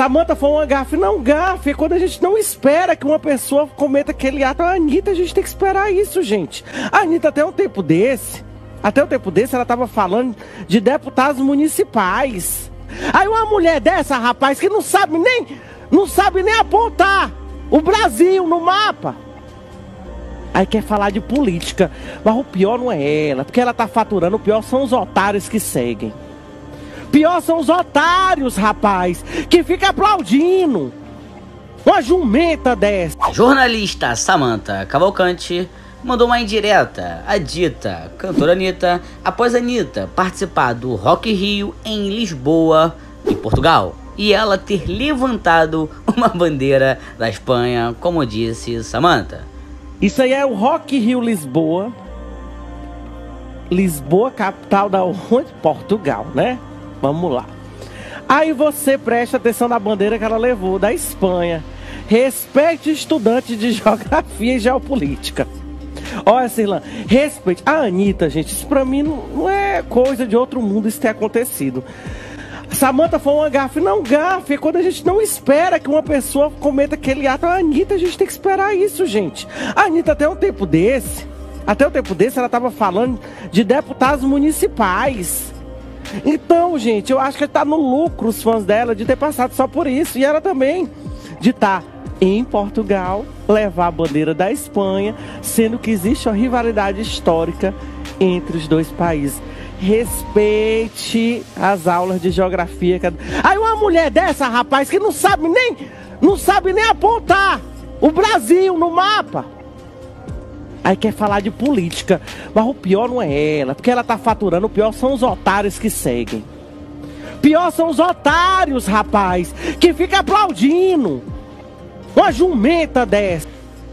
Samanta foi uma gafe, não gafe. É quando a gente não espera que uma pessoa cometa aquele ato. A Anitta, a gente tem que esperar isso, gente. A Anitta, até um tempo desse, até um tempo desse, ela tava falando de deputados municipais. Aí uma mulher dessa, rapaz, que não sabe nem, não sabe nem apontar o Brasil no mapa. Aí quer falar de política. Mas o pior não é ela, porque ela tá faturando, o pior são os otários que seguem. Pior são os otários, rapaz, que fica aplaudindo. Uma jumenta dessa. Jornalista Samantha Cavalcante mandou uma indireta à dita cantora Anitta após a Anitta participar do Rock Rio em Lisboa, em Portugal. E ela ter levantado uma bandeira da Espanha, como disse Samantha. Isso aí é o Rock Rio Lisboa. Lisboa, capital da onde? Portugal, né? Vamos lá. Aí você presta atenção na bandeira que ela levou da Espanha. Respeite estudante de geografia e geopolítica. Olha, Cirlan, respeite. A Anitta, gente, isso pra mim não, é coisa de outro mundo isso ter acontecido. Samanta foi uma gafe, não gafe, é quando a gente não espera que uma pessoa cometa aquele ato. A Anitta, a gente tem que esperar isso, gente. A Anitta, até um tempo desse, até um tempo desse, ela tava falando de deputados municipais. Então, gente, eu acho que tá no lucro os fãs dela de ter passado só por isso. E ela também de estar tá em Portugal, levar a bandeira da Espanha, sendo que existe uma rivalidade histórica entre os dois países. Respeite as aulas de geografia. Aí uma mulher dessa, rapaz, que não sabe nem, não sabe nem apontar o Brasil no mapa. Aí quer falar de política. Mas o pior não é ela, porque ela tá faturando. O pior são os otários que seguem. Pior são os otários, rapaz, que fica aplaudindo. Uma jumenta dessa.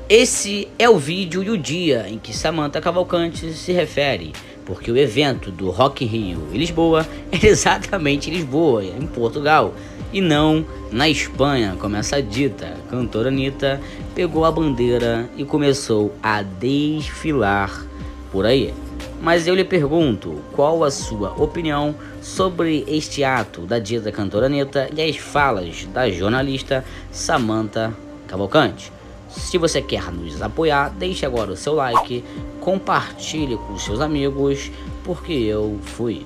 Esse é o vídeo e o dia em que Samantha Cavalcante se refere, porque o evento do Rock Rio em Lisboa é exatamente Lisboa, em Portugal, e não na Espanha, como essa dita cantora Anitta pegou a bandeira e começou a desfilar por aí. Mas eu lhe pergunto, qual a sua opinião sobre este ato da dita cantora Anitta e as falas da jornalista Samantha Cavalcante? Se você quer nos apoiar, deixe agora o seu like, compartilhe com seus amigos, porque eu fui.